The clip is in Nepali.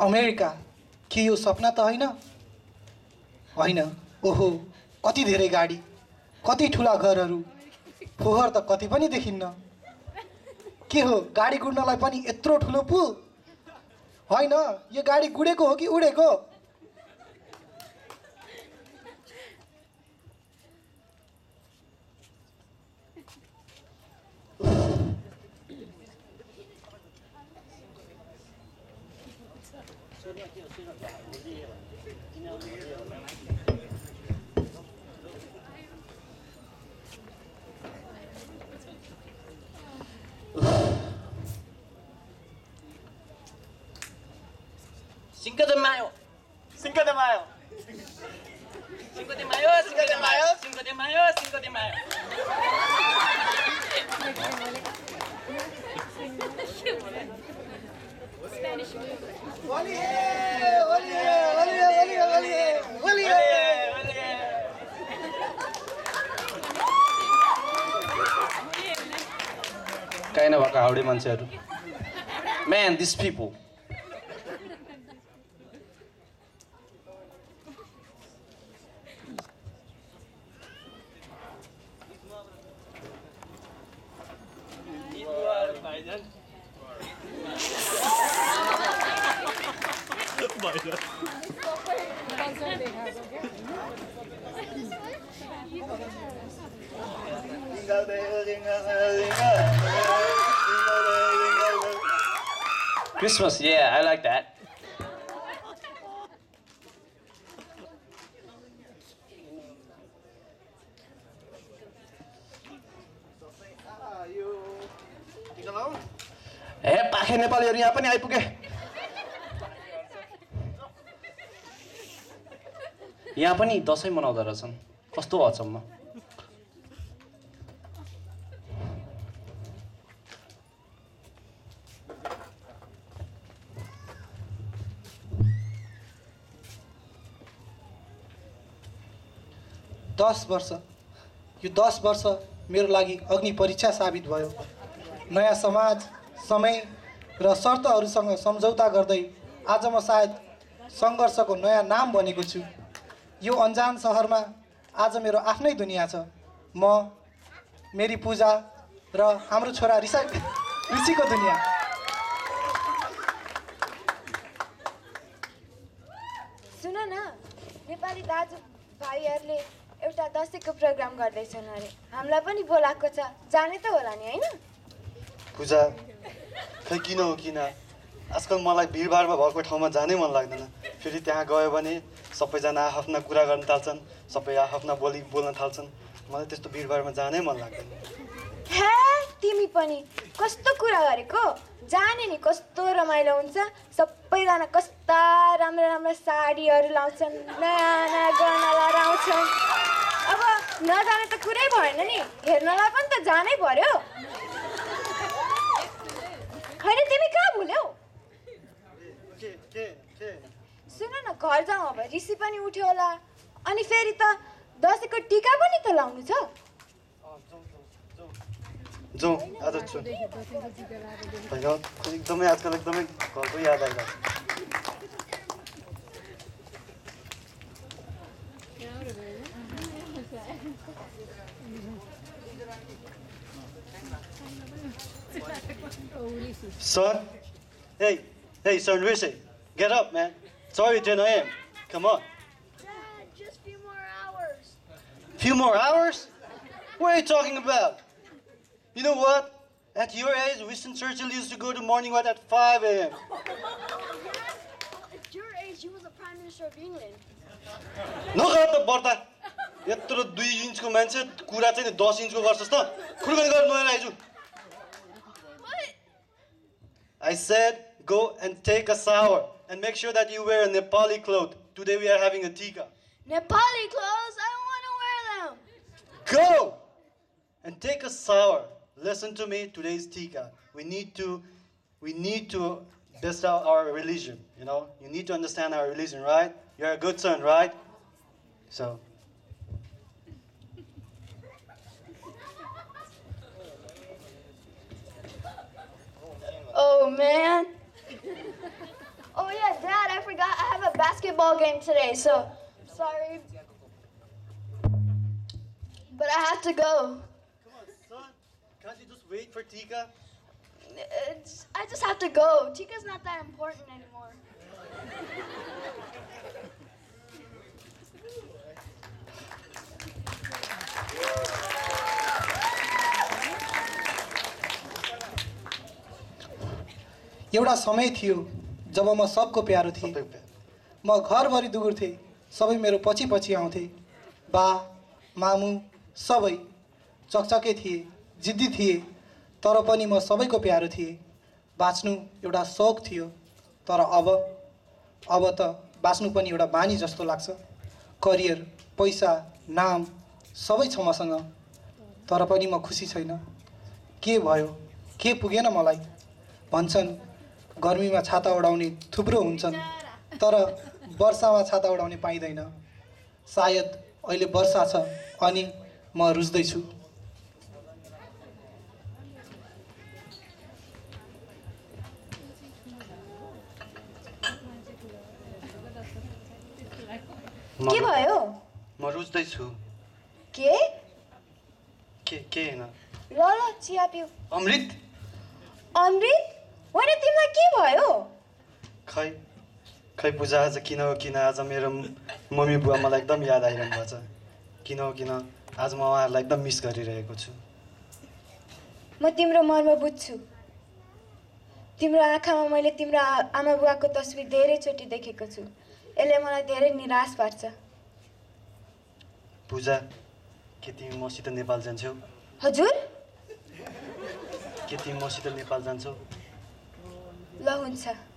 अमेरिका के यो सपना त होइन? होइन। ओहो कति धेरै गाडी कति ठुला घरहरू फोहोर त कति पनि देखिन्न। के हो गाडी गुड्नलाई पनि यत्रो ठुलो पुल? होइन यो गाडी गुडेको हो कि उडेको? Cinco de Mayo. Cinco de Mayo. Cinco de Mayo, Cinco de Mayo, Cinco de Mayo, Cinco de Mayo. काहीँ नभएको हाउडे मान्छेहरू man this people Christmas, yeah, I like that. ए पाखे नेपालीहरू यहाँ पनि आइपुगे यहाँ पनि दसैँ मनाउँदो रहेछन् कस्तो अचम्म दस वर्ष। यो दस वर्ष मेरो लागि अग्नि परीक्षा साबित भयो। नयाँ समाज समय र शर्तहरूसँग सम्झौता गर्दै आज म सायद सङ्घर्षको नयाँ नाम बनेको छु। यो अन्जान सहरमा आज मेरो आफ्नै दुनियाँ छ। म मेरी पूजा र हाम्रो छोरा ऋषा ऋषिको दुनियाँ। सुन न नेपाली दाजु भाइहरूले एउटा दसैँको प्रोग्राम गर्दैछन् अरे। हामीलाई पनि बोलाएको छ। जाने त होला नि होइन? पूजा खै किन हो किन? आजकल मलाई भिडभाडमा भएको ठाउँमा जानै मन लाग्दैन। फेरि त्यहाँ गयो भने सबैजना आफ्ना कुरा गर्न थाल्छन् सबै आफ्ना बोली बोल्न थाल्छन्। मलाई त्यस्तो भिडभाडमा जानै मन लाग्दैन। हे तिमी पनि कस्तो कुरा गरेको? जाने नि कस्तो रमाइलो हुन्छ। सबैजना कस्ता राम्रा राम्रा साडीहरू लाउँछन् नयाँ नयाँ गहनाहरू आउँछन् अब नजाने त कुरै भएन नि। हेर्नलाई पनि त जानै पर्यो। होइन तिमी कहाँ भुल्यौ? सुन न घर जाउँ अब। ऋषि पनि उठ्यो होला। अनि फेरि त दसैँको टिका पनि त लाउनु छ। जाउँ आज छु। एकदमै आजकल एकदमै घरको याद आइरहेको Sir, Hey, hey, sir, Rishi, get up, man. It's already 10 a.m. Come on. Dad, just a few more hours. Few more hours? What are you talking about? You know what? At your age, Winston Churchill used to go to morning walk at 5 a.m. At your age, he was the Prime Minister of England. No, out the border. यत्रो दुई इन्चको मान्छे कुरा चाहिँ नि दस इन्चको गर्छस् त खुर्गनी गरेर नयाँ आइजु I said go and take a shower and make sure that you wear a Nepali cloth. Today we are having a tika. Nepali clothes? I don't want to wear them. Go and take a shower. Listen to me. Today's tika. We need to, we need to best out our religion. You know, you need to understand our religion, right? You're a good son, right? So. Oh man. Oh yeah, Dad. I forgot I have a basketball game today, so sorry. But I have to go. Come on, son. Can't you just wait for Tika? It's, I just have to go. Tika's not that important anymore. एउटा समय थियो जब म सबको प्यारो थिएँ। म घरभरि दुगुर थिएँ। सबै मेरो पछि पछि आउँथे। बा मामु सबै चकचके थिए जिद्दी थिए तर पनि म सबैको प्यारो थिएँ। बाँच्नु एउटा सौक थियो तर अब अब त बाँच्नु पनि एउटा बानी जस्तो लाग्छ। करियर पैसा नाम सबै छ मसँग तर पनि म खुसी छैन। के भयो? के पुगेन मलाई? भन्छन् गर्मीमा छाता ओढाउने थुप्रो हुन्छन् तर वर्षामा छाता ओढाउने पाइँदैन। सायद अहिले वर्षा छ अनि म रुच्दैछु। के भयो? म रुच्दैछु। के? के के होइन? ल ल चिया पिउ। अमृत? अमृत? होइन तिमीलाई के भयो खै खै पूजा आज किन हो किन आज मेरो मम्मी बुवा मलाई एकदम याद आइरहनु भएको छ। किन हो किन आज म उहाँहरूलाई एकदम मिस गरिरहेको छु। म तिम्रो मर्म बुझ्छु। तिम्रो आँखामा मैले तिम्रो आमा बुवाको तस्विर धेरैचोटि देखेको छु। यसले मलाई धेरै निराश पार्छ। पूजा के तिमी मसित नेपाल जान्छौ? हजुर? के तिमी मसित नेपाल जान्छौ? ल हुन्छ